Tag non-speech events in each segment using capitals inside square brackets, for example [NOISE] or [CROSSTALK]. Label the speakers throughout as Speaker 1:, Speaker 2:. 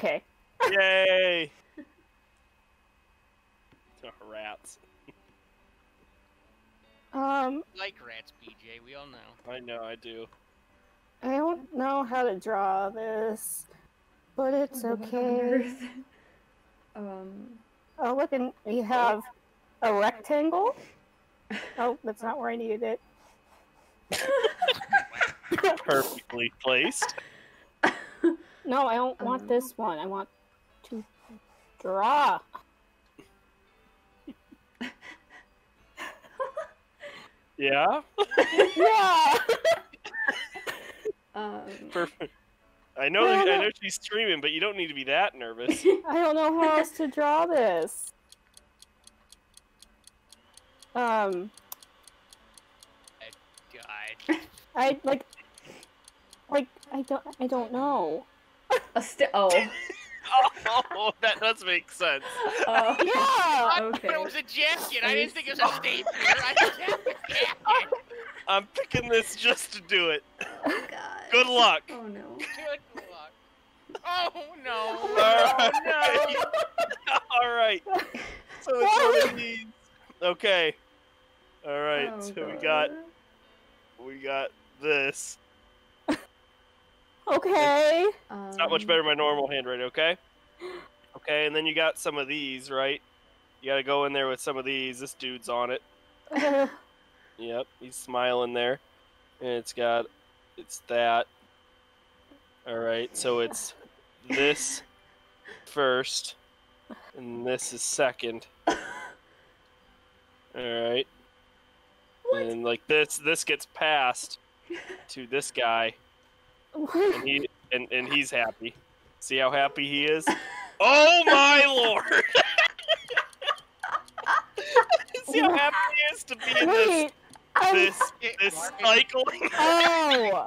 Speaker 1: Okay.
Speaker 2: Yay! [LAUGHS] Oh, rats.
Speaker 1: Um,
Speaker 3: Like rats, BJ. We all know.
Speaker 2: I know, I do.
Speaker 1: I don't know how to draw this, but it's okay. [LAUGHS]
Speaker 4: um,
Speaker 1: Oh, look, and we have a rectangle. Oh, that's not where I needed it. [LAUGHS]
Speaker 2: Perfectly placed.
Speaker 1: No, I don't want
Speaker 4: Um.
Speaker 1: this one. I want to draw. [LAUGHS]
Speaker 2: Yeah?
Speaker 1: Yeah. [LAUGHS]
Speaker 4: um,
Speaker 2: Perfect. I know
Speaker 1: Well,
Speaker 2: I know she's streaming, but you don't need to be that nervous. [LAUGHS]
Speaker 1: I don't know how else to draw this. Um,
Speaker 3: God.
Speaker 1: I like, like I don't, I don't know.
Speaker 4: A sti- oh, [LAUGHS]
Speaker 2: oh, that does make sense.
Speaker 4: uh, [LAUGHS]
Speaker 1: Yeah. [LAUGHS]
Speaker 3: I
Speaker 4: Okay.
Speaker 3: thought it was a jacket. I
Speaker 4: Are
Speaker 3: didn't think it was a stapler. I just had the jacket.
Speaker 2: I'm picking this just to do it.
Speaker 4: oh god.
Speaker 2: Good luck.
Speaker 4: Oh no.
Speaker 3: Good luck. Oh no.
Speaker 2: All
Speaker 3: Oh no.
Speaker 2: All right. So it's one of these. Okay. All right.
Speaker 4: Oh,
Speaker 2: so we got we got this.
Speaker 1: Okay.
Speaker 2: It's not much better than my normal mm-hmm. handwriting. Okay. Okay, and then you got some of these, right? You got to go in there with some of these. This dude's on it. [LAUGHS] Yep, he's smiling there. And it's got it's that. All right, so it's this first and this is second. All right. And like this this gets passed to this guy and he and, and he's happy. See how happy he is? [LAUGHS] Oh my lord! [LAUGHS] See how happy he is to be in this
Speaker 1: Wait. I'm,
Speaker 2: this
Speaker 3: It- [LAUGHS]
Speaker 2: this
Speaker 3: market-
Speaker 2: cycling.
Speaker 1: oh.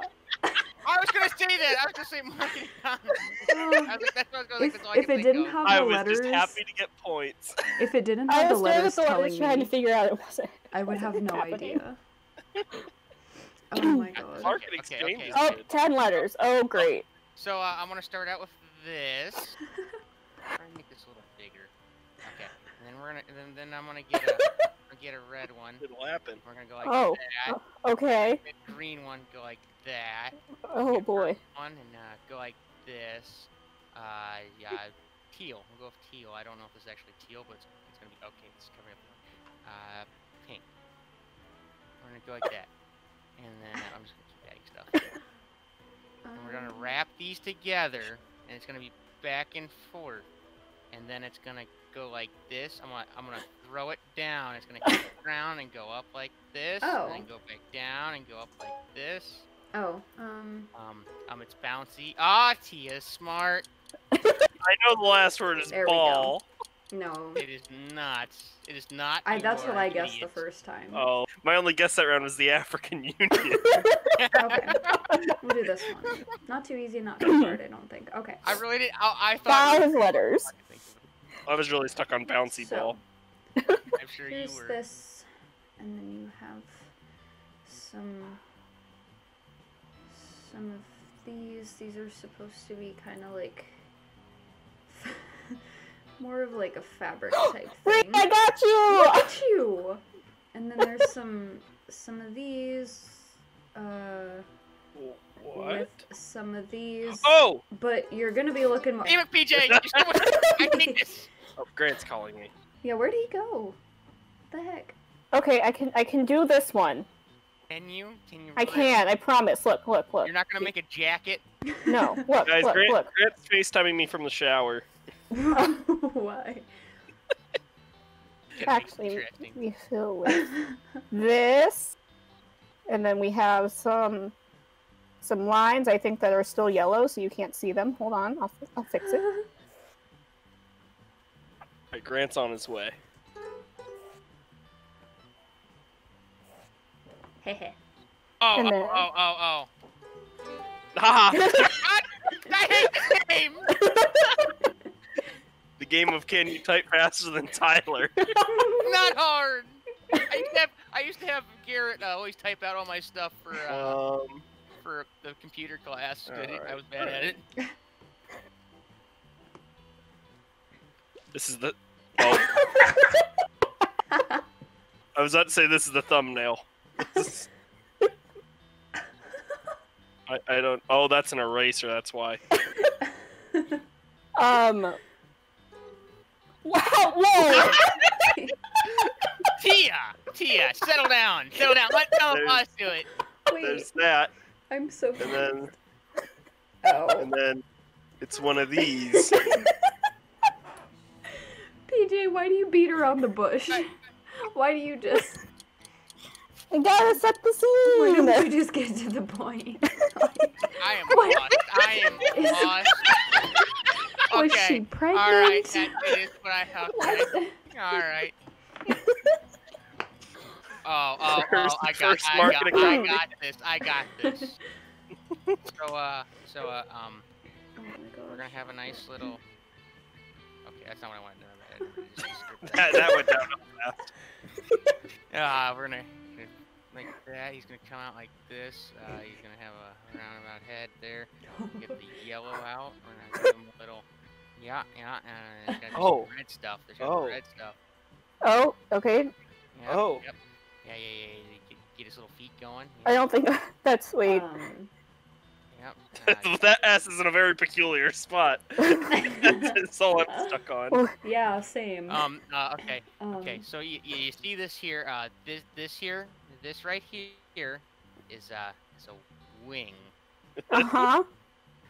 Speaker 3: I was gonna say that. I was gonna say marketing comments. I was like, that's what I was gonna like,
Speaker 4: if,
Speaker 3: that's all I
Speaker 4: if it didn't
Speaker 3: of.
Speaker 4: have
Speaker 2: I
Speaker 4: the
Speaker 2: was just happy to get points.
Speaker 4: if it didn't
Speaker 1: I
Speaker 4: have the
Speaker 1: was
Speaker 4: letters
Speaker 1: at the letters
Speaker 4: telling
Speaker 1: trying to figure out it wasn't.
Speaker 4: I would have no
Speaker 1: happening.
Speaker 4: idea. Oh my god.
Speaker 2: Market
Speaker 3: okay,
Speaker 2: exchange
Speaker 3: okay.
Speaker 2: is
Speaker 1: Oh, 10 letters. Oh, great.
Speaker 3: So uh, I'm gonna start out with this. [LAUGHS] Try and make this a little bigger. Okay. And then we're gonna then, then I'm gonna get a [LAUGHS] I'll get a red one.
Speaker 2: It'll happen.
Speaker 3: We're gonna go like
Speaker 1: Oh.
Speaker 3: that.
Speaker 1: Okay.
Speaker 3: The green one go like that.
Speaker 1: Oh, boy.
Speaker 3: One and uh, go like this. Uh, yeah, teal. We'll go with teal. I don't know if this is actually teal, but it's, it's gonna be okay. It's covering up. Uh, pink. We're gonna go like that. And then uh, I'm just gonna keep adding stuff. [LAUGHS] And we're gonna
Speaker 4: Um,
Speaker 3: wrap these together, and it's gonna be back and forth. And then it's gonna go like this. I'm gonna I'm gonna throw it down. It's gonna hit the ground and go up like this,
Speaker 4: Oh.
Speaker 3: and then go back down and go up like this.
Speaker 4: Oh, um,
Speaker 3: Um, um, it's bouncy. Ah, Tia's smart. [LAUGHS]
Speaker 2: I know the last word is
Speaker 4: There we go.
Speaker 2: ball.
Speaker 4: No.
Speaker 3: It is not. It is not.
Speaker 4: I, that's what I guessed the first time.
Speaker 2: Oh, my only guess that round was the [LAUGHS] African Union. [LAUGHS]
Speaker 4: Okay. We'll do this one. Not too easy, not too hard, I don't think. Okay.
Speaker 3: I really did. I, I thought.
Speaker 1: Five letters.
Speaker 2: I was really stuck on bouncy
Speaker 4: So,
Speaker 2: ball. [LAUGHS]
Speaker 3: I'm sure you
Speaker 4: Here's
Speaker 3: were.
Speaker 4: this, and then you have some some of these. These are supposed to be kind of like more of like a fabric [GASPS] type
Speaker 1: Wait,
Speaker 4: thing.
Speaker 1: I got you!
Speaker 4: Look at you! And then there's some some of these, uh,
Speaker 2: What?
Speaker 4: with some of these.
Speaker 2: Oh!
Speaker 4: But you're gonna be looking more.
Speaker 3: Damn it, PJ! You're so much- I need this. [LAUGHS]
Speaker 2: oh! Grant's calling me.
Speaker 4: Yeah, where'd he go? What the heck?
Speaker 1: Okay, I can I can do this one.
Speaker 3: Can you? Can you?
Speaker 1: I can. I promise. Look, look, look.
Speaker 3: You're not gonna make a jacket.
Speaker 1: No, look,
Speaker 2: Guys,
Speaker 1: look,
Speaker 2: Grant,
Speaker 1: look.
Speaker 2: Grant's FaceTiming me from the shower. [LAUGHS]
Speaker 4: Why?
Speaker 3: Gonna make it
Speaker 1: Actually, we fill with [LAUGHS] this, and then we have some some lines. I think that are still yellow, so you can't see them. Hold on, I'll I'll fix it. [LAUGHS]
Speaker 2: Right, Grant's on his way.
Speaker 4: Hehe.
Speaker 3: Oh,
Speaker 1: And
Speaker 3: oh,
Speaker 1: then-
Speaker 3: oh, oh, oh.
Speaker 2: Ha! [LAUGHS] Ah!
Speaker 3: I hate this game.
Speaker 2: The game of can you type faster than Tyler? [LAUGHS]
Speaker 3: Not hard. I used to have, I used to have Garrett uh, always type out all my stuff for uh,
Speaker 2: Um,
Speaker 3: for the computer class. but I, didn't- I
Speaker 2: alright,
Speaker 3: was bad at it.
Speaker 2: This is the. Oh, I was about to say this is the thumbnail. Is- I, I don't. Oh, that's an eraser. That's why. [LAUGHS]
Speaker 1: Um. Wow! Whoa! [LAUGHS]
Speaker 3: Tia, Tia, settle down, settle down. Let tell
Speaker 2: There's-
Speaker 3: us do it.
Speaker 4: Wait,
Speaker 2: There's that,
Speaker 4: I'm so
Speaker 2: and then
Speaker 4: Oh.
Speaker 2: and then it's one of these. [LAUGHS]
Speaker 4: PJ, why do you beat around the bush? Why do you just
Speaker 1: I gotta set the scene.
Speaker 4: why don't you just get to the point?
Speaker 3: I am
Speaker 4: What?
Speaker 3: lost. I am [LAUGHS]
Speaker 4: Is-
Speaker 3: lost.
Speaker 4: Was she
Speaker 3: Okay.
Speaker 4: pregnant?
Speaker 3: All right, that is what I have.
Speaker 4: What?
Speaker 3: All right. [LAUGHS] Oh, oh,
Speaker 2: There's
Speaker 3: oh!
Speaker 2: the
Speaker 3: I got,
Speaker 2: first
Speaker 3: I got, I got this. I got [LAUGHS] this. So, uh, so, uh, um,
Speaker 4: Oh
Speaker 3: we're gonna have a nice little. Okay, that's not what I wanted to know. Just- just skip [LAUGHS]
Speaker 2: That, that went down fast.
Speaker 3: Uh, we're gonna, gonna like that. He's gonna come out like this. Uh, he's gonna have a roundabout head there. Get the yellow out. We're gonna give him a little. Yeah, yeah, and it's
Speaker 2: Oh.
Speaker 3: some red stuff. There's
Speaker 2: Oh.
Speaker 3: be red stuff.
Speaker 1: Oh, okay.
Speaker 3: Yep,
Speaker 2: Oh.
Speaker 3: Yep. Yeah, yeah, yeah. yeah. Get, get his little feet going.
Speaker 1: I don't think [LAUGHS] that's sweet.
Speaker 4: Um,
Speaker 3: Yep. [LAUGHS] Uh,
Speaker 2: that ass is in a very peculiar spot. [LAUGHS] That's all I'm stuck on.
Speaker 4: yeah, same.
Speaker 3: um. Uh, okay.
Speaker 4: Um,
Speaker 3: Okay. So you, you you see this here? Uh, this this here, this right here, is uh, is a wing.
Speaker 1: Uh huh.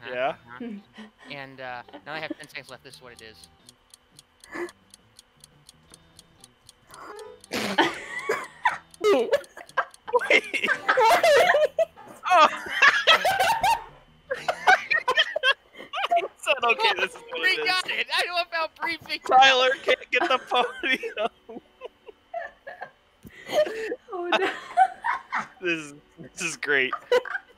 Speaker 3: Huh?
Speaker 2: Yeah.
Speaker 3: Uh-huh. [LAUGHS] And uh, now I have 10 seconds left. This is what it is.
Speaker 1: Wait.
Speaker 2: Wait. Oh. I said, okay, this is what
Speaker 3: We
Speaker 2: it is.
Speaker 3: got it! I love how briefing.
Speaker 2: Tyler can't get the podium.
Speaker 4: oh no. [LAUGHS]
Speaker 2: This is this is great.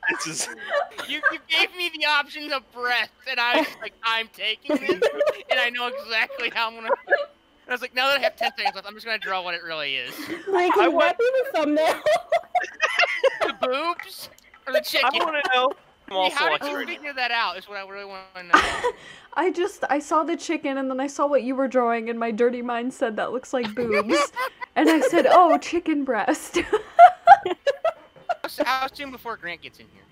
Speaker 2: This is [LAUGHS]
Speaker 3: You, you gave me the options of breath, and I was like, I'm taking this, and I know exactly how I'm gonna. And I was like, now that I have 10 seconds left, I'm just gonna draw what it really is.
Speaker 1: Wait,
Speaker 2: I want-
Speaker 1: the thumbnail? [LAUGHS]
Speaker 3: The boobs or the chicken?
Speaker 2: I want to know. I'm
Speaker 3: how did you figure that out? Is what I really want to know. [LAUGHS]
Speaker 4: I just I saw the chicken and then I saw what you were drawing and my dirty mind said that looks like boobs. and I said, "Oh, chicken breast."
Speaker 3: How- How soon before Grant gets in here?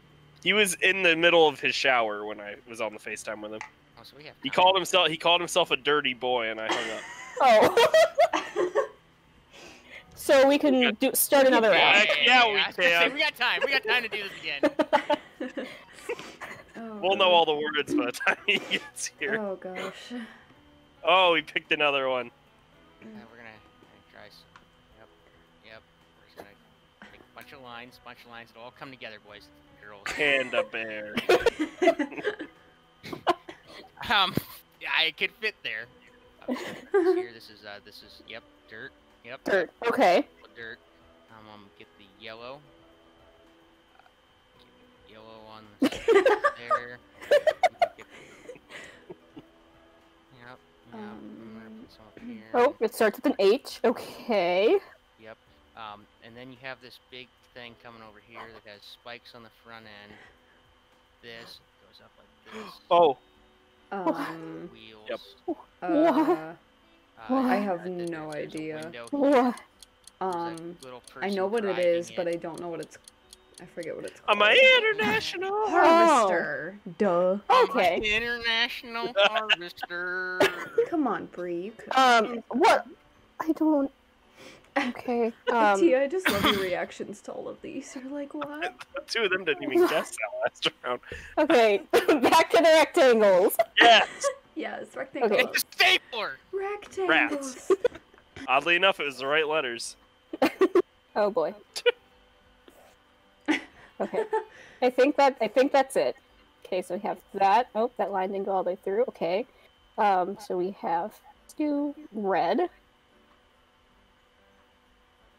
Speaker 2: He was in the middle of his shower when I was on the FaceTime with him.
Speaker 3: Oh, so we have.
Speaker 2: He called himself he called himself a dirty boy and I hung up. [LAUGHS]
Speaker 1: Oh. [LAUGHS] so we can do start another
Speaker 2: Yeah,
Speaker 1: round.
Speaker 2: yeah, we
Speaker 3: I say,
Speaker 2: can.
Speaker 3: we got time. We got time to do this again. [LAUGHS]
Speaker 4: oh,
Speaker 2: We'll know all the words by the time he gets here.
Speaker 4: Oh gosh.
Speaker 2: Oh, he picked another one.
Speaker 3: Uh, we're gonna, gonna try. s- Yep. Yep. We're just gonna make a bunch of lines, bunch of lines. It'll all come together, boys, girls.
Speaker 2: Panda bear. [LAUGHS]
Speaker 3: Um, I could fit there. Okay, this here, this is uh, this is yep, dirt. Yep.
Speaker 1: Dirt. Okay.
Speaker 3: Dirt. Um, um, get the yellow. Uh, get the yellow on the there. Get- Yep. Yep. I'm gonna
Speaker 4: Um,
Speaker 3: put some up here.
Speaker 1: Oh, it starts with an H. Okay.
Speaker 3: Yep. Um, and then you have this big thing coming over here that has spikes on the front end. This goes up like this.
Speaker 2: Oh,
Speaker 4: Um.
Speaker 3: Wheels.
Speaker 2: Yep.
Speaker 4: Uh,
Speaker 3: Uh,
Speaker 4: I have
Speaker 3: there's-
Speaker 4: no idea.
Speaker 1: What?
Speaker 4: Um. I know
Speaker 3: person
Speaker 4: what it but I don't know what it's. I forget what it's
Speaker 2: I'm
Speaker 4: called.
Speaker 2: a international. [LAUGHS]
Speaker 4: Harvester. Duh.
Speaker 3: I'm
Speaker 1: Okay.
Speaker 3: an international [LAUGHS] harvester.
Speaker 4: Come on, Breek.
Speaker 1: Um, what? I don't. Okay. [LAUGHS] Um,
Speaker 4: Tia, I just love your [LAUGHS] reactions to all of these. You're like, what? [LAUGHS]
Speaker 2: Two of them didn't even guess that last round.
Speaker 1: okay. Back to the rectangles.
Speaker 2: Yes.
Speaker 4: Yes, rectangles.
Speaker 1: Okay.
Speaker 3: it's a stapler.
Speaker 4: Rectangles.
Speaker 2: Oddly enough, it was the right letters.
Speaker 1: Oh boy. Okay. I think that I think that's it. Okay, so we have that. Oh, that line didn't go all the way through. Okay. Um, so we have two red.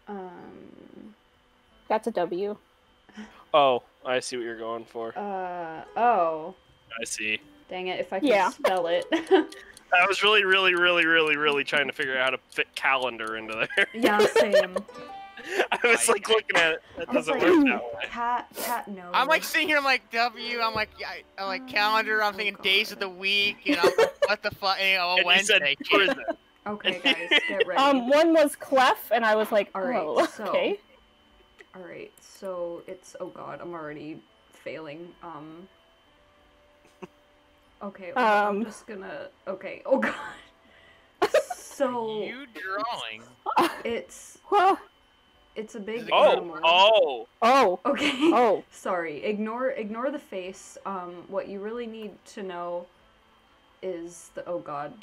Speaker 4: Um.
Speaker 1: That's a W.
Speaker 2: Oh, I see what you're going for.
Speaker 4: Uh. Oh.
Speaker 2: I see.
Speaker 4: Dang it! If I can
Speaker 1: Yeah.
Speaker 4: spell it. [LAUGHS]
Speaker 2: I was really, really, really, really, really trying to figure out how to fit calendar into there.
Speaker 4: yeah. Same. [LAUGHS]
Speaker 2: I was like looking at it. That
Speaker 4: I was
Speaker 2: doesn't
Speaker 4: like,
Speaker 2: work that way.
Speaker 4: cat, cat, no.
Speaker 3: I'm like sitting here. I'm like W. I'm like I, I'm like calendar. I'm
Speaker 4: Oh,
Speaker 3: thinking days of
Speaker 4: God.
Speaker 3: the week. You know [LAUGHS] what the fuck? You know,
Speaker 2: And you said
Speaker 3: Wednesday.
Speaker 2: prison.
Speaker 4: Okay, [LAUGHS] guys, get ready.
Speaker 1: Um, one was Clef, and I was like,
Speaker 4: All right,
Speaker 1: oh,
Speaker 4: so-
Speaker 1: okay.
Speaker 4: All right, so it's oh god, I'm already failing. Um. Okay, well, I'm
Speaker 1: Um.
Speaker 4: just gonna. Okay, oh god. [LAUGHS] So
Speaker 3: You drawing? [LAUGHS]
Speaker 4: it's
Speaker 1: Huh.
Speaker 4: it's a big
Speaker 2: Oh,
Speaker 4: animal.
Speaker 2: oh.
Speaker 1: Oh,
Speaker 4: Okay.
Speaker 1: oh.
Speaker 4: Sorry. Ignore ignore the face. Um, what you really need to know is the oh god.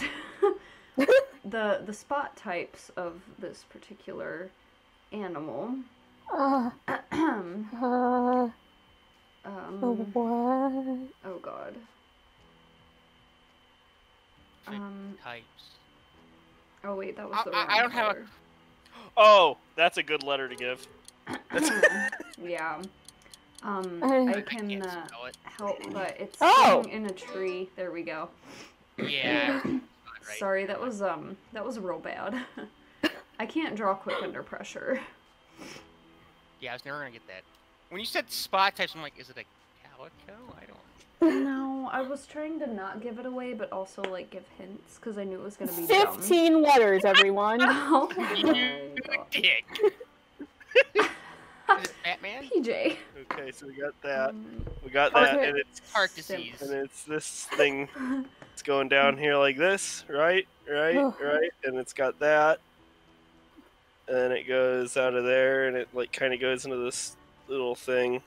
Speaker 4: The the spot types of this particular animal.
Speaker 1: Uh,
Speaker 4: um, [CLEARS THROAT]
Speaker 1: uh,
Speaker 4: um
Speaker 1: what?
Speaker 4: oh god. Um
Speaker 3: Types.
Speaker 4: oh wait, that was
Speaker 3: I-
Speaker 4: the
Speaker 3: I-
Speaker 4: wrong
Speaker 3: I don't have a- [GASPS]
Speaker 2: Oh, that's a good letter to give. [CLEARS THROAT]
Speaker 4: yeah. Um [LAUGHS]
Speaker 1: I-
Speaker 4: I
Speaker 3: I
Speaker 4: can uh, help but it's
Speaker 1: Oh!
Speaker 4: in a tree. There we go. [CLEARS THROAT]
Speaker 3: Yeah. Not right.
Speaker 4: Sorry, that was um that was real bad. [LAUGHS] I can't draw quick under pressure.
Speaker 3: Yeah, I was never gonna get that. When you said spot types, I'm like, is it a calico? I don't. [LAUGHS]
Speaker 4: No, I was trying to not give it away, but also like give hints because I knew it was gonna be dumb.
Speaker 1: Fifteen letters, everyone. [LAUGHS]
Speaker 4: Oh
Speaker 3: You dick. Is Batman?
Speaker 4: PJ.
Speaker 2: Okay, so we got that.
Speaker 4: Um,
Speaker 2: We got that,
Speaker 1: Okay.
Speaker 2: and it's
Speaker 3: Heart disease.
Speaker 2: and it's this thing. It's going down here like this, right, right,
Speaker 1: Oh. [SIGHS]
Speaker 2: right, and it's got that, and then it goes out of there, and it like kind of goes into this little thing,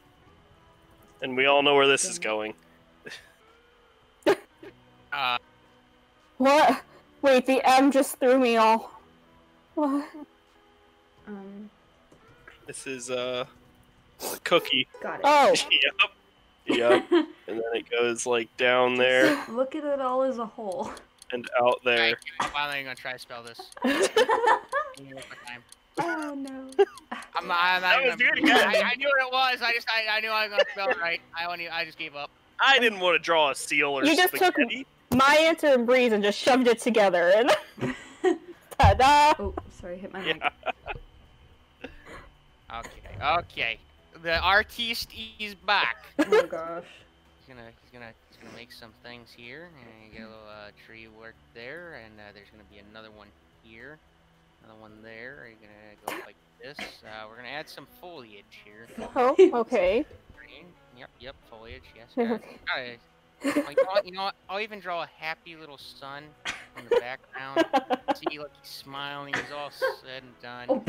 Speaker 2: and we all know where this is going. [LAUGHS]
Speaker 3: Uh,
Speaker 1: What? Wait, the M just threw me all. What?
Speaker 4: um,
Speaker 2: This is uh, a cookie.
Speaker 4: got it.
Speaker 1: Oh, [LAUGHS]
Speaker 2: yep, yep, [LAUGHS] and then it goes like down there
Speaker 4: Look at it all as a whole.
Speaker 2: and out there.
Speaker 3: alright, I'm finally gonna try to spell this. Give me one more time.
Speaker 4: oh no.
Speaker 3: I'm not. I'm not
Speaker 2: That was
Speaker 3: even-
Speaker 2: good.
Speaker 3: I, I knew what it was. I just. I, I knew I was gonna spell it right. I only. I just gave up.
Speaker 2: I didn't want to draw a seal or
Speaker 1: You just took- my answer and Breeze and just shoved it together and [LAUGHS] ta-da!
Speaker 4: Oh, sorry, hit my mic.
Speaker 2: Yeah.
Speaker 3: Okay. Okay. The artiste is back. [LAUGHS]
Speaker 4: Oh gosh.
Speaker 3: He's gonna. He's gonna. He's gonna make some things here, and you get a little uh, tree work there, and uh, there's gonna be another one here, another one there. You're gonna go like this. Uh, we're gonna add some foliage here.
Speaker 1: Oh, [LAUGHS] okay.
Speaker 3: Green. Yep. Yep. Foliage. Yes. [LAUGHS] got it. Got you, know what, you know what? I'll even draw a happy little sun in the background. See, look, he's smiling. He's all said and done.
Speaker 4: Oh,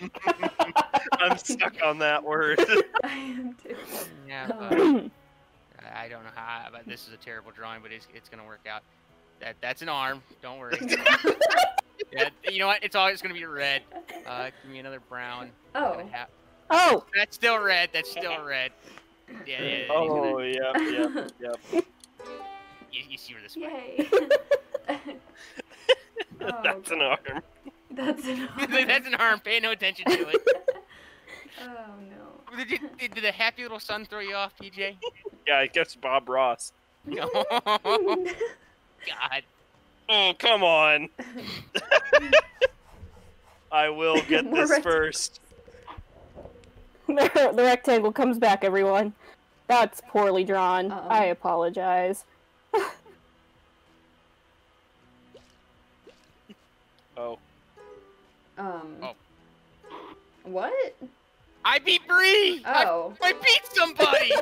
Speaker 3: And, [LAUGHS]
Speaker 2: I'm stuck on that word. [LAUGHS]
Speaker 4: I am too.
Speaker 3: yeah, [CLEARS THROAT] but I I don't know how. But this is a terrible drawing, but it's, it's gonna work out. That that's an arm. Don't worry. [LAUGHS] yeah, you know what? It's always gonna be red. Uh, give me another brown.
Speaker 4: Oh.
Speaker 1: Oh,
Speaker 3: That's still red. That's still red. Yeah, yeah. yeah,
Speaker 2: oh, yep, yep, yep.
Speaker 3: You, you see where this went.
Speaker 4: Yay. Oh,
Speaker 2: That's an
Speaker 4: God.
Speaker 2: arm.
Speaker 4: That's an arm. [LAUGHS]
Speaker 3: that's an arm. Pay no attention to it. [LAUGHS]
Speaker 4: Oh no.
Speaker 3: Did, you, did, did the happy little sun throw you off, PJ?
Speaker 2: Yeah, I guess Bob Ross.
Speaker 3: No. [LAUGHS] God.
Speaker 2: Oh, come on. I will get this
Speaker 4: rect-
Speaker 2: first.
Speaker 1: the, the rectangle comes back, everyone. That's poorly drawn.
Speaker 4: Uh-oh.
Speaker 1: I apologize.
Speaker 2: Oh,
Speaker 4: Um.
Speaker 3: Oh.
Speaker 4: What?
Speaker 3: I beat Bree!
Speaker 4: Oh.
Speaker 3: I beat somebody!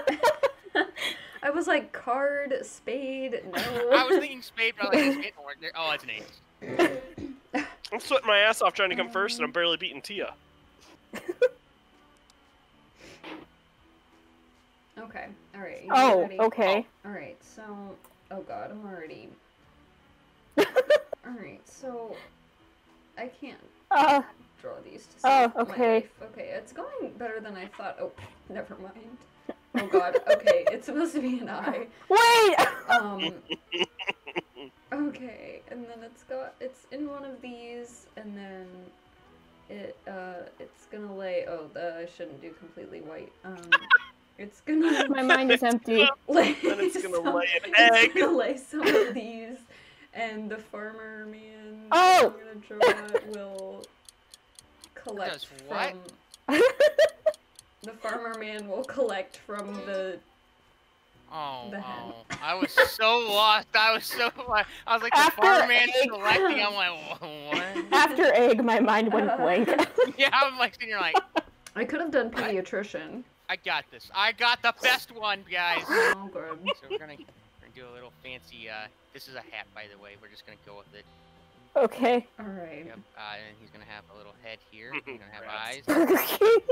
Speaker 3: [LAUGHS] [LAUGHS]
Speaker 4: I was like card, spade, no.
Speaker 3: I was thinking spade, but I was like, spade don't work there. Oh, it's an ace. [LAUGHS]
Speaker 2: I'm sweating my ass off trying to come first, and I'm barely beating Tia.
Speaker 4: Okay. All right.
Speaker 1: Oh,
Speaker 4: ready?
Speaker 1: okay.
Speaker 4: All right. So, oh god, I'm already. All right. So, I can't
Speaker 1: Uh,
Speaker 4: draw these to
Speaker 1: Oh,
Speaker 4: save my
Speaker 1: okay.
Speaker 4: life. Okay, it's going better than I thought. Oh, [LAUGHS] never mind. Oh god. Okay, it's supposed to be an eye. [LAUGHS]
Speaker 1: wait!
Speaker 4: Um. Okay, and then it's got it's in one of these, and then it uh it's gonna lay. Oh, the, I shouldn't do completely white. Um, it's gonna [LAUGHS]
Speaker 1: My mind is empty.
Speaker 4: lay.
Speaker 2: Then it's gonna
Speaker 4: some-
Speaker 2: lay an
Speaker 4: it's
Speaker 2: egg.
Speaker 4: gonna lay some of these, and the farmer man
Speaker 1: Oh!
Speaker 4: I'm gonna draw [LAUGHS] will collect
Speaker 3: what?
Speaker 4: from [LAUGHS] the farmer man will collect from the
Speaker 3: Oh, oh, I was so [LAUGHS] lost. I was so lost. I was like, the
Speaker 1: After
Speaker 3: farmman
Speaker 1: egg-
Speaker 3: selecting. I'm like, what?
Speaker 1: After egg, my mind went blank.
Speaker 3: yeah, I'm like sitting here like,
Speaker 4: I could have done pediatrician.
Speaker 3: I got this. I got the best one, guys.
Speaker 4: Oh good.
Speaker 3: So we're gonna, we're gonna do a little fancy. Uh, this is a hat, by the way. We're just gonna go with it.
Speaker 1: okay.
Speaker 4: Alright.
Speaker 3: Yep. Uh, and he's gonna have a little head here. He's gonna have eyes. [LAUGHS]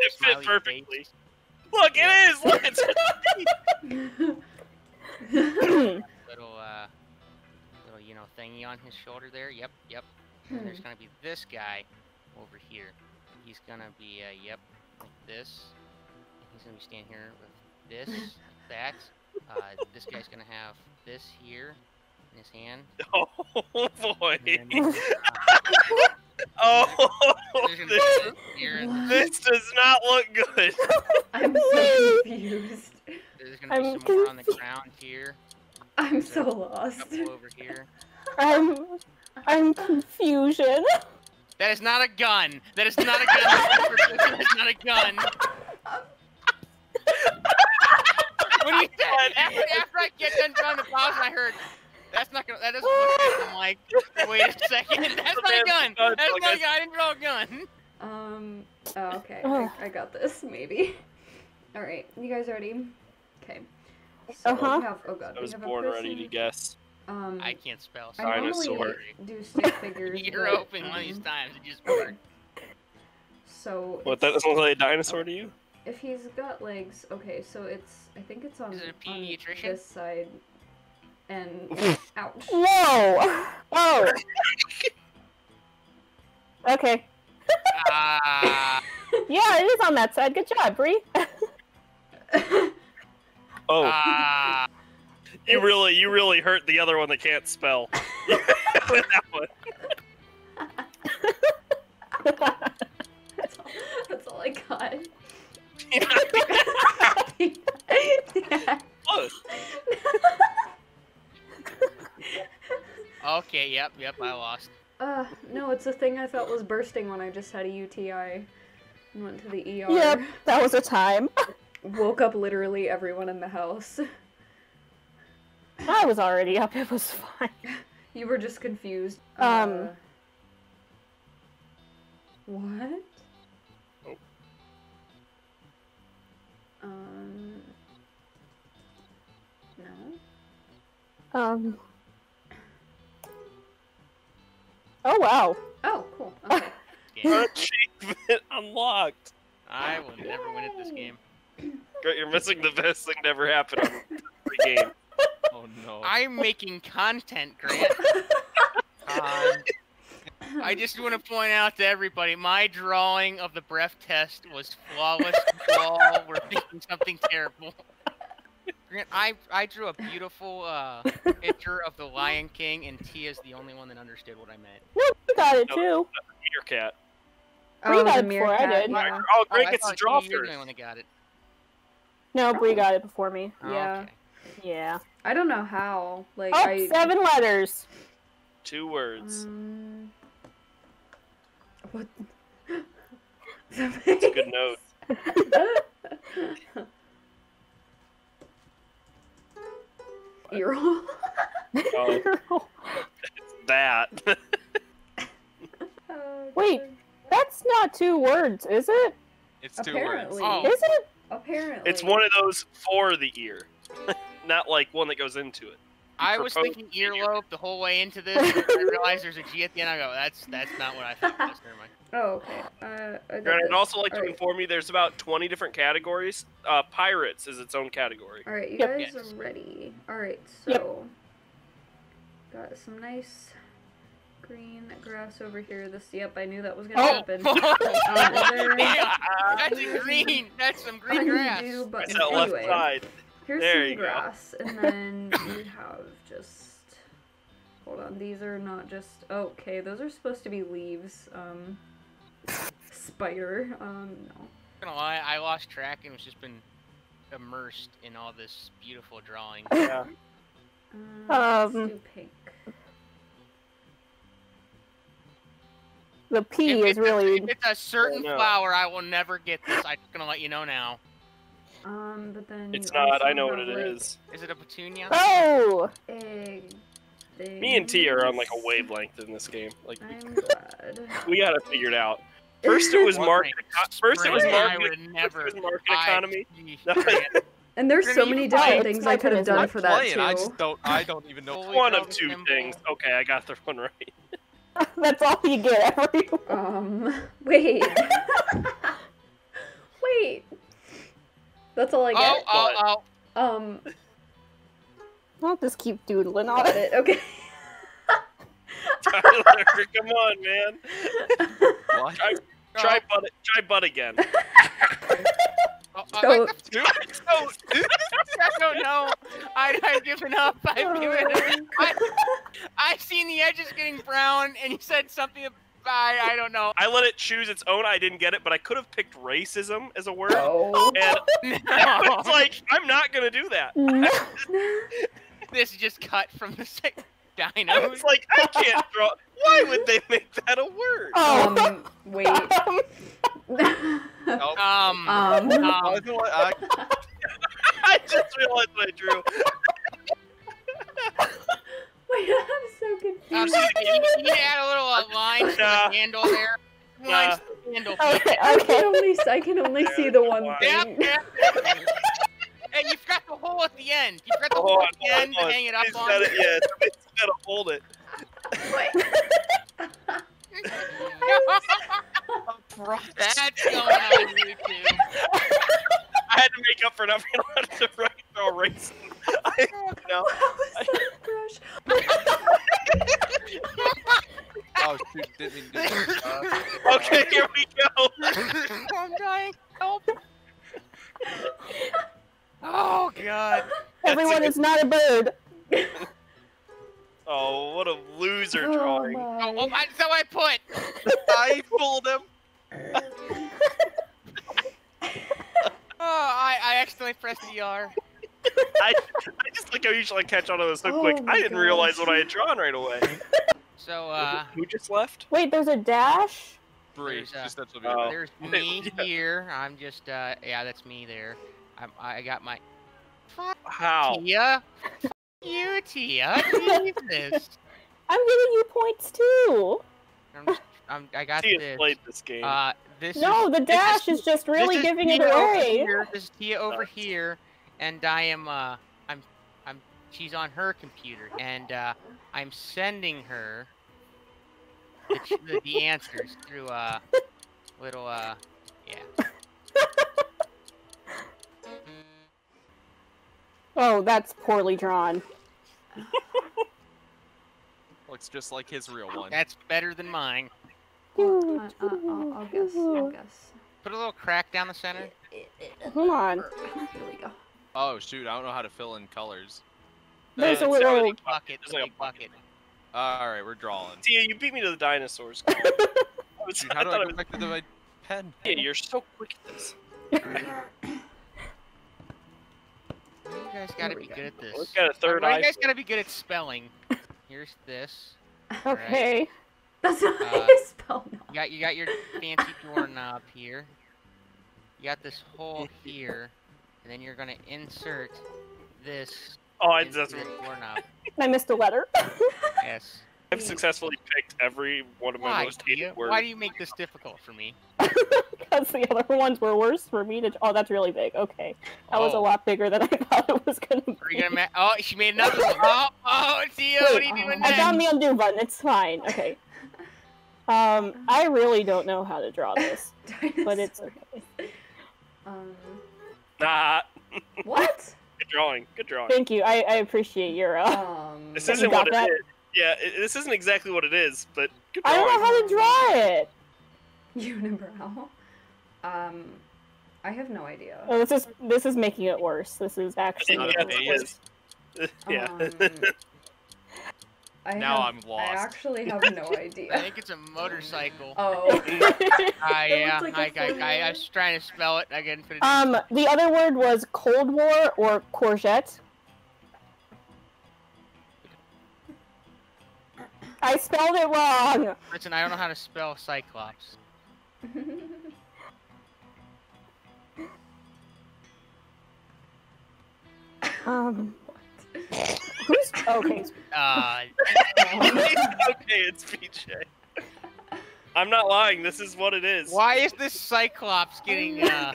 Speaker 2: It fit
Speaker 3: smiley
Speaker 2: perfectly.
Speaker 3: face.
Speaker 2: Look, it is. Look, it's [LAUGHS] [LAUGHS]
Speaker 3: Little, uh, little, you know, thingy on his shoulder there. Yep, yep. And there's gonna be this guy over here. He's gonna be, uh, yep, like this. He's gonna be standing here with this, that. Uh, this guy's gonna have this here in his hand. [LAUGHS]
Speaker 2: Oh boy.
Speaker 3: Then, uh, [LAUGHS]
Speaker 2: Oh,
Speaker 3: there's gonna be
Speaker 2: this,
Speaker 3: this here, and
Speaker 4: What?
Speaker 2: this does not look good. [LAUGHS]
Speaker 4: I'm so confused.
Speaker 3: there's gonna be
Speaker 1: I'm
Speaker 3: some more on the ground here.
Speaker 4: I'm so lost.
Speaker 3: over here.
Speaker 1: I'm I'm confusion.
Speaker 3: That is not a gun. That is not a gun. that is not a gun. When you [LAUGHS] said, after, after I get done drawing the pause, I heard, that's not gonna, that doesn't look good. I'm like, [LAUGHS] wait a second, that's not a gun. That's not a gun. I didn't draw a gun.
Speaker 4: Um. Oh, okay. I, I got this. Maybe. All right. You guys ready? Okay. So
Speaker 1: Uh-huh.
Speaker 4: we have. Oh god.
Speaker 2: I was
Speaker 4: have a
Speaker 2: born ready to guess.
Speaker 4: Um.
Speaker 3: I can't spell.
Speaker 4: I
Speaker 3: Sorry.
Speaker 4: normally
Speaker 2: Dinosaur.
Speaker 4: do stick figures. [LAUGHS]
Speaker 3: You're
Speaker 4: but,
Speaker 3: hoping one of these
Speaker 4: um,
Speaker 3: times it just worked.
Speaker 4: So.
Speaker 2: What? That doesn't look like a dinosaur to you?
Speaker 4: If he's got legs, okay. So it's. I think it's on,
Speaker 3: Is it a
Speaker 4: on this side. And [LAUGHS] ouch.
Speaker 1: Whoa! [LAUGHS] Whoa! [LAUGHS] Okay.
Speaker 3: Ah,
Speaker 1: Yeah, it is on that side. Good job, Bree.
Speaker 2: Oh,
Speaker 3: ah.
Speaker 2: you really, you really hurt the other one that can't spell. That one. Close. [LAUGHS]
Speaker 3: Okay, yep, yep, I lost.
Speaker 4: Uh, no, it's a thing I thought was bursting when I just had a UTI and went to the ER.
Speaker 1: Yep, that was a time. [LAUGHS]
Speaker 4: Woke up literally everyone in the house.
Speaker 1: I was already up. It was fine.
Speaker 4: You were just confused.
Speaker 1: Um.
Speaker 4: Uh, what? Um.
Speaker 1: Oh wow.
Speaker 4: Oh, cool. [LAUGHS] Okay.
Speaker 2: Achievement unlocked.
Speaker 3: I will never win at this game.
Speaker 2: Great, you're missing the best thing that ever happened on the [LAUGHS] game.
Speaker 5: Oh no.
Speaker 3: I'm making content, Grant. [LAUGHS] Um, I just want to point out to everybody, my drawing of the breath test was flawless. You all were thinking something terrible. Grant, I I drew a beautiful uh, picture of the Lion King, and Tia's the only one that understood what I meant.
Speaker 1: No, you got it
Speaker 2: No.
Speaker 1: too.
Speaker 2: Your cat.
Speaker 1: Bree
Speaker 4: oh,
Speaker 1: got it before I did.
Speaker 4: Yeah.
Speaker 2: Oh,
Speaker 3: Oh,
Speaker 2: Greg
Speaker 3: I
Speaker 2: gets to draw
Speaker 3: Tia, you're the
Speaker 2: first.
Speaker 3: only one that got it.
Speaker 1: No, Bree got it before me.
Speaker 3: Oh,
Speaker 1: Yeah.
Speaker 3: okay.
Speaker 1: Yeah.
Speaker 4: I don't know how. Like
Speaker 1: Oh,
Speaker 4: I.
Speaker 1: seven letters.
Speaker 2: Two words.
Speaker 4: Um, what?
Speaker 2: It's a good note. [LAUGHS] [LAUGHS]
Speaker 4: Earl.
Speaker 2: Oh, [LAUGHS] that. [LAUGHS]
Speaker 4: Oh,
Speaker 1: Wait. That's not two words, is it?
Speaker 5: It's two
Speaker 4: Apparently.
Speaker 5: words.
Speaker 3: Oh.
Speaker 1: Is it?
Speaker 4: Apparently.
Speaker 2: it's one of those for the ear, [LAUGHS] not like one that goes into it.
Speaker 3: I was thinking earlobe the whole way into this. and I realized there's a G at the end. I go, that's that's not what I thought. it was. Never mind.
Speaker 4: Oh, okay. Uh,
Speaker 2: and I'd also like to
Speaker 4: Alright.
Speaker 2: inform you there's about 20 different categories. Uh, pirates is its own category.
Speaker 4: All right, you
Speaker 1: Yep.
Speaker 4: guys
Speaker 3: Yes.
Speaker 4: are ready. All right, so
Speaker 1: Yep.
Speaker 4: got some nice green grass over here. This, yep, I knew that was gonna
Speaker 1: Oh.
Speaker 4: happen. [LAUGHS] Um, there-
Speaker 3: that's a green. That's some green grass.
Speaker 4: Undo
Speaker 2: It's
Speaker 4: button.
Speaker 2: that left
Speaker 4: Anyway,
Speaker 2: side.
Speaker 4: here's
Speaker 2: There
Speaker 4: some
Speaker 2: you go.
Speaker 4: grass, and then we [LAUGHS] have just. Hold on, these are not just. Okay, those are supposed to be leaves. Um, spider. Um, no.
Speaker 3: Not gonna lie, I lost track and was just been immersed in all this beautiful drawing. [LAUGHS]
Speaker 2: Yeah.
Speaker 4: Uh, let's
Speaker 1: Um,
Speaker 4: pink.
Speaker 1: The P
Speaker 3: If
Speaker 1: is
Speaker 3: it's a-
Speaker 1: really.
Speaker 3: if it's a certain
Speaker 2: no.
Speaker 3: flower, I will never get this. I'm gonna let you know now.
Speaker 4: Um, but then
Speaker 2: It's not. I know what
Speaker 4: have,
Speaker 2: it
Speaker 4: like,
Speaker 2: is.
Speaker 3: Is it a petunia?
Speaker 1: Oh!
Speaker 4: Egg.
Speaker 2: Me and T are on like a wavelength in this game. Like
Speaker 4: I'm [LAUGHS] glad.
Speaker 2: we got it figured out. First it [LAUGHS] was
Speaker 3: One
Speaker 2: market. First it was
Speaker 3: spring, I
Speaker 2: market.
Speaker 3: would
Speaker 2: First it was market economy. [LAUGHS]
Speaker 3: Jeez,
Speaker 4: And there's so many different things I could have done
Speaker 5: I'm
Speaker 4: for that too.
Speaker 5: I just don't. I don't even know.
Speaker 2: One of two
Speaker 3: symbol.
Speaker 2: things. Okay, I got the one right. [LAUGHS]
Speaker 1: That's all you get every.
Speaker 4: Um, wait. wait. That's all I
Speaker 3: Oh,
Speaker 4: get.
Speaker 3: oh, oh.
Speaker 4: Um,
Speaker 1: I'll just keep doodling on
Speaker 4: got
Speaker 1: it.
Speaker 4: it. Okay.
Speaker 2: Tyler, [LAUGHS] come on, man.
Speaker 5: What?
Speaker 2: Try, try butt. Try butt again. [LAUGHS]
Speaker 3: Oh,
Speaker 4: So-
Speaker 3: what the oh, [LAUGHS] I don't know. I, I've given up. I've given up. I, I've seen the edges getting brown, and you said something. ab- I, I don't know.
Speaker 2: I let it choose its own. I didn't get it, but I could have picked racism as a word.
Speaker 4: Oh.
Speaker 2: And
Speaker 3: No.
Speaker 2: it's like I'm not gonna do that.
Speaker 1: No.
Speaker 3: this is just cut from the same
Speaker 2: I was like, I can't draw. Why would they make that a word?
Speaker 1: Oh.
Speaker 4: Um, wait.
Speaker 5: Nope.
Speaker 3: Um,
Speaker 4: um,
Speaker 5: I
Speaker 3: um,
Speaker 5: was gonna let- I-
Speaker 2: I just realized what I drew. [LAUGHS]
Speaker 4: wait, I'm so
Speaker 3: um,
Speaker 4: confused.
Speaker 3: can you, can you add a little uh, line to
Speaker 2: Nah.
Speaker 3: the handle there? Lines to the handle.
Speaker 1: Okay,
Speaker 4: I can only I can only see the one
Speaker 3: Yep,
Speaker 4: thing.
Speaker 3: yep. and you forgot the hole at the end. You forgot the
Speaker 2: Hold
Speaker 3: hole at the
Speaker 2: hold
Speaker 3: end
Speaker 2: on.
Speaker 3: to hang it up
Speaker 2: It's
Speaker 3: on.
Speaker 2: gotta, yeah, it's gotta hold it.
Speaker 3: That's [LAUGHS] going on YouTube.
Speaker 2: I had to make up for not being able to write draw racism. I know.
Speaker 4: How was that brush?
Speaker 5: oh shoot! Didn't mean to do that. Uh, [LAUGHS]
Speaker 2: Okay, here we go.
Speaker 3: I'm dying. Help. Oh god.
Speaker 1: Everyone is not a bird. [LAUGHS]
Speaker 2: Oh, what a loser
Speaker 4: Oh
Speaker 2: drawing.
Speaker 3: Oh, well,
Speaker 4: my.
Speaker 3: so I put. [LAUGHS]
Speaker 5: I fooled him. [LAUGHS]
Speaker 3: Oh, I, I accidentally pressed ER. [LAUGHS]
Speaker 2: I, I just like how usually I catch on to this so
Speaker 4: Oh
Speaker 2: quick. I didn't realize what I had drawn right away.
Speaker 3: So, uh,
Speaker 2: Who just left?
Speaker 1: Wait, there's a dash?
Speaker 5: Three.
Speaker 3: There's, uh,
Speaker 5: Just that's what we
Speaker 2: Oh.
Speaker 3: there's
Speaker 2: Yeah.
Speaker 3: me here. I'm just, uh, yeah, that's me there. I'm, I got my.
Speaker 2: How?
Speaker 3: Tia. F- You, Jesus.
Speaker 1: I'm giving you points too.
Speaker 3: I'm just, I'm, I got
Speaker 2: Tia
Speaker 3: this.
Speaker 2: played this game.
Speaker 3: Uh, this
Speaker 1: No,
Speaker 3: is,
Speaker 1: the
Speaker 3: this
Speaker 1: dash
Speaker 3: is,
Speaker 1: is just really
Speaker 3: is
Speaker 1: giving it
Speaker 3: Tia over
Speaker 1: away.
Speaker 3: here, This is Tia over here, and I am, uh, I'm, I'm, she's on her computer, and, uh, I'm sending her the, the, the answers through, uh, little, uh, yeah. [LAUGHS]
Speaker 1: Oh, that's poorly drawn. [LAUGHS]
Speaker 5: Looks just like his real one.
Speaker 3: That's better than mine.
Speaker 4: Well, uh, uh, I'll, I'll guess. I'll guess.
Speaker 3: Put a little crack down the center.
Speaker 1: Hold on.
Speaker 4: Here we go.
Speaker 5: Oh shoot! I don't know how to fill in colors.
Speaker 1: There's
Speaker 2: Uh,
Speaker 1: a
Speaker 2: it's
Speaker 1: little.
Speaker 2: already-
Speaker 3: Bucket,
Speaker 2: There's
Speaker 3: the
Speaker 2: like a
Speaker 3: big bucket.
Speaker 5: All right, we're drawing.
Speaker 2: Tia, you beat me to the dinosaurs. [LAUGHS]
Speaker 5: Dude, how do
Speaker 2: thought
Speaker 5: I
Speaker 2: it
Speaker 5: go
Speaker 2: was-
Speaker 5: back to the pen?
Speaker 2: Yeah, you're so quick at this. [LAUGHS]
Speaker 3: You guys gotta be
Speaker 4: go.
Speaker 3: good at this.
Speaker 2: We've got a third
Speaker 3: Well,
Speaker 2: eye.
Speaker 3: You guys gotta be good at spelling. [LAUGHS] Here's this.
Speaker 1: Okay.
Speaker 4: That's not how
Speaker 3: Uh,
Speaker 4: you spell no.
Speaker 3: You got you got your fancy doorknob here. You got this hole [LAUGHS] here, and then you're gonna insert this
Speaker 2: Oh, I,
Speaker 3: into
Speaker 2: that's,
Speaker 3: the doorknob.
Speaker 1: I missed a letter. [LAUGHS]
Speaker 3: Yes.
Speaker 2: I've successfully picked every one of my
Speaker 3: Why,
Speaker 2: most
Speaker 3: Tia?
Speaker 2: hated words.
Speaker 3: Why do you make this difficult for me?
Speaker 1: Because the other ones were worse for me to. Oh, that's really big. Okay. That was a
Speaker 3: Oh.
Speaker 1: lot bigger than I [LAUGHS] thought it was gonna be.
Speaker 3: Are you gonna ma- Oh, she made another one. Oh, oh, Tia, what are you
Speaker 1: Wait,
Speaker 3: doing
Speaker 1: I found the undo button. It's fine. Okay. Um, I really don't know how to draw this, [LAUGHS] but it's okay.
Speaker 4: Um,
Speaker 2: Nah,
Speaker 4: what? [LAUGHS]
Speaker 2: good drawing. Good drawing.
Speaker 1: Thank you. I, I appreciate your. Uh,
Speaker 4: Um,
Speaker 2: This isn't
Speaker 1: got
Speaker 2: what
Speaker 1: that?
Speaker 2: it is. Yeah, it, this isn't exactly what it is, but good
Speaker 1: I don't know how to draw it.
Speaker 4: unibrow. Um, I have no idea.
Speaker 1: Oh, this is this is making it worse. This is actually.
Speaker 5: not
Speaker 2: Yeah,
Speaker 5: a
Speaker 2: it
Speaker 5: phase.
Speaker 2: is. [LAUGHS] yeah.
Speaker 4: Um, I
Speaker 5: Now
Speaker 4: have-
Speaker 5: I'm lost.
Speaker 4: I actually have no [LAUGHS] idea.
Speaker 3: I think it's a motorcycle.
Speaker 4: Oh. [LAUGHS] It
Speaker 3: yeah.
Speaker 4: looks
Speaker 3: I,
Speaker 4: like a
Speaker 3: I, I, I
Speaker 4: four-wheeler.
Speaker 3: was trying to spell it. I couldn't put it.
Speaker 1: um, the other word was Cold War or courgette. I spelled it wrong.
Speaker 3: Listen, I don't know how to spell Cyclops.
Speaker 1: Um. [LAUGHS] Who's [LAUGHS] okay?
Speaker 3: Uh,
Speaker 2: okay, [LAUGHS] it's PJ. I'm not lying. This is what it is.
Speaker 3: why is this Cyclops getting, uh,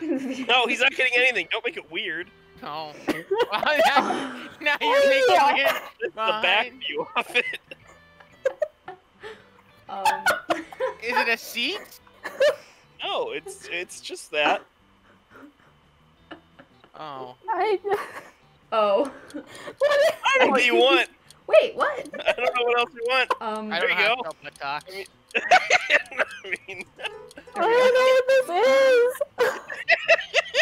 Speaker 2: No, he's not getting anything. Don't make it weird.
Speaker 3: no. now, now you're making it
Speaker 2: This the back view of it.
Speaker 4: um,
Speaker 3: Is it a seat?
Speaker 2: No, it's it's just that.
Speaker 3: Oh.
Speaker 1: I.
Speaker 4: oh.
Speaker 1: What?
Speaker 2: I don't know what you want.
Speaker 4: Wait, what?
Speaker 2: I don't know what else you want.
Speaker 4: Um,
Speaker 3: I don't
Speaker 2: you
Speaker 3: know how
Speaker 2: go.
Speaker 3: to spell buttocks.
Speaker 2: I mean- [LAUGHS] I mean,
Speaker 1: I don't know what this is. [LAUGHS]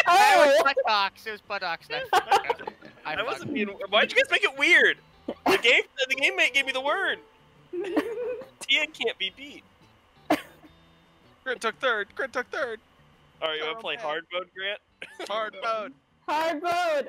Speaker 3: It was
Speaker 1: oh.
Speaker 3: buttocks. It was [LAUGHS] buttocks. and I, I,
Speaker 2: I wasn't being. Why'd you guys make it weird? The game, the game mate gave me the word. Tia can't be beat.
Speaker 5: Grant took third. Grant took third.
Speaker 2: All right, you want to
Speaker 5: Oh,
Speaker 2: play hard mode, Grant?
Speaker 5: Hard mode.
Speaker 1: Hard mode.